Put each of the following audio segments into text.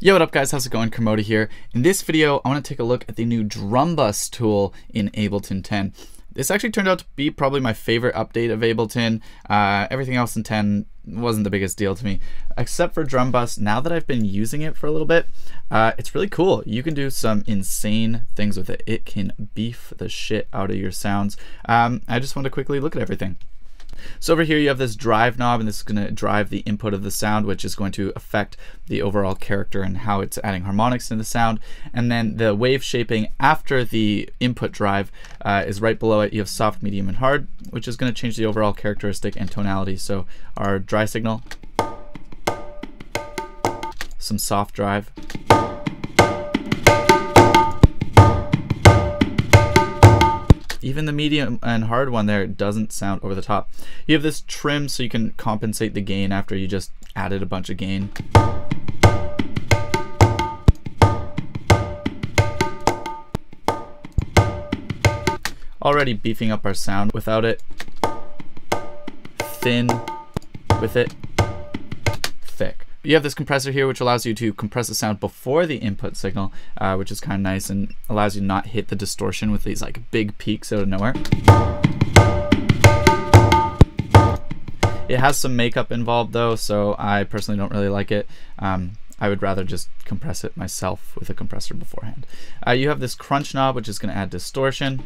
Yo, what up guys, how's it going? Kermode here. In this video, I want to take a look at the new drum Buss tool in Ableton 10. This actually turned out to be probably my favorite update of Ableton. Uh, everything else in 10 wasn't the biggest deal to me, except for drum Buss. Now that I've been using it for a little bit, uh, it's really cool. You can do some insane things with it. It can beef the shit out of your sounds. Um, I just want to quickly look at everything. So over here you have this drive knob and this is going to drive the input of the sound which is going to affect the overall character and how it's adding harmonics to the sound. And then the wave shaping after the input drive uh, is right below it. You have soft, medium, and hard which is going to change the overall characteristic and tonality. So our dry signal, some soft drive, even the medium and hard one there doesn't sound over the top. You have this trim so you can compensate the gain after you just added a bunch of gain. Already beefing up our sound without it. Thin with it. You have this compressor here which allows you to compress the sound before the input signal, uh, which is kind of nice and allows you to not hit the distortion with these like big peaks out of nowhere. It has some makeup involved though, so I personally don't really like it. Um, I would rather just compress it myself with a compressor beforehand. Uh, you have this crunch knob, which is going to add distortion.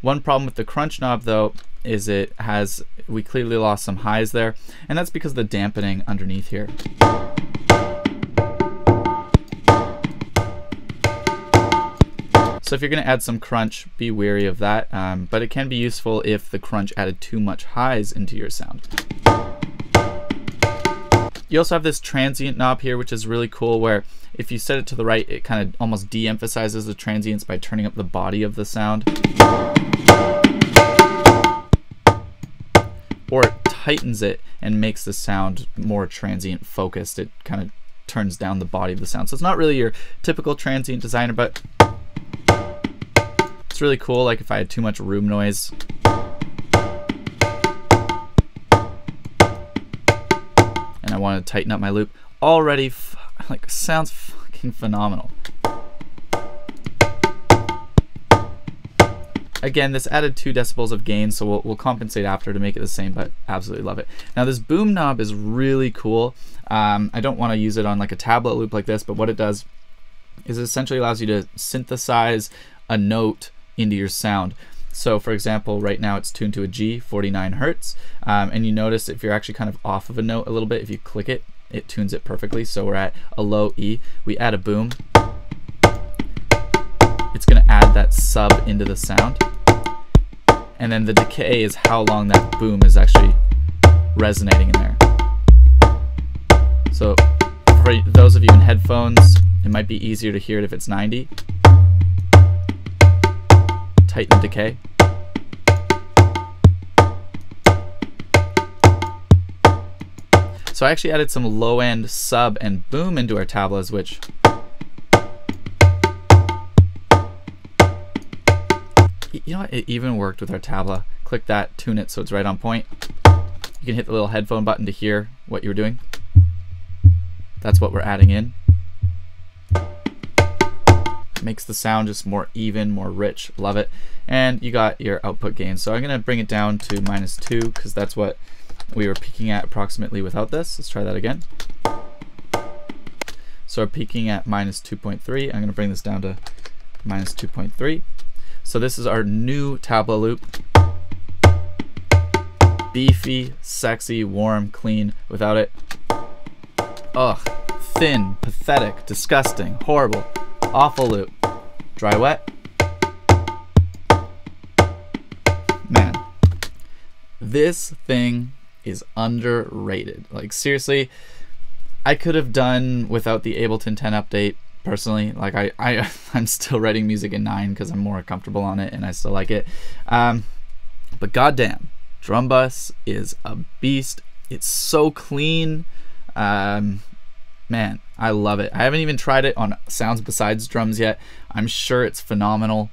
One problem with the crunch knob though is it has, we clearly lost some highs there, and that's because of the dampening underneath here. So if you're going to add some crunch, be wary of that, um, but it can be useful if the crunch added too much highs into your sound. You also have this transient knob here, which is really cool, where if you set it to the right, it kind of almost de-emphasizes the transients by turning up the body of the sound. It it and makes the sound more transient focused. It kind of turns down the body of the sound. So it's not really your typical transient designer, but it's really cool. Like if I had too much room noise, and I want to tighten up my loop, already like sounds fucking phenomenal. Again, this added two decibels of gain, so we'll, we'll, compensate after to make it the same, but absolutely love it. Now this boom knob is really cool. Um, I don't want to use it on like a tabla loop like this, but what it does is it essentially allows you to synthesize a note into your sound. So for example, right now it's tuned to a G, 49 hertz, um, and you notice if you're actually kind of off of a note a little bit, if you click it, it tunes it perfectly. So we're at a low E, we add a boom, it's going to add that sub into the sound. And then the decay is how long that boom is actually resonating in there. So for those of you in headphones, it might be easier to hear it if it's 90. Tighten the decay. So I actually added some low end sub and boom into our tablas, which you know what? It even worked with our tabla. Click that, tune it so it's right on point. You can hit the little headphone button to hear what you're doing. That's what we're adding in. makes the sound just more even, more rich. Love it. And you got your output gain. So I'm to bring it down to minus 2 because that's what we were peaking at approximately without this. Let's try that again. So we're peaking at minus 2.3. I'm to bring this down to minus 2.3. So this is our new tabla loop. Beefy, sexy, warm, clean. Without it, ugh, thin, pathetic, disgusting, horrible, awful loop. Dry wet. Man, this thing is underrated. Like seriously, I could have done without the Ableton 10 update personally. Like I, I I'm still writing music in nine because I'm more comfortable on it and I still like it. Um, but goddamn, drum Buss is a beast. It's so clean. Um, man, I love it. I haven't even tried it on sounds besides drums yet. I'm sure it's phenomenal.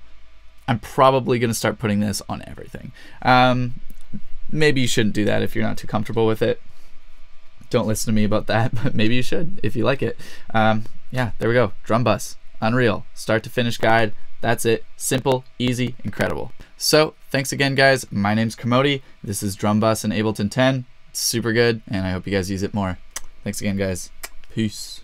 I'm probably gonna start putting this on everything. Um, maybe you shouldn't do that if you're not too comfortable with it. don't listen to me about that, but maybe you should if you like it. Um, yeah, there we go. Drum Buss, Unreal, start to finish guide. That's it. Simple, easy, incredible. So thanks again, guys. My name's Kermode. This is Drum Buss in Ableton 10. It's super good, and I hope you guys use it more. Thanks again, guys. Peace.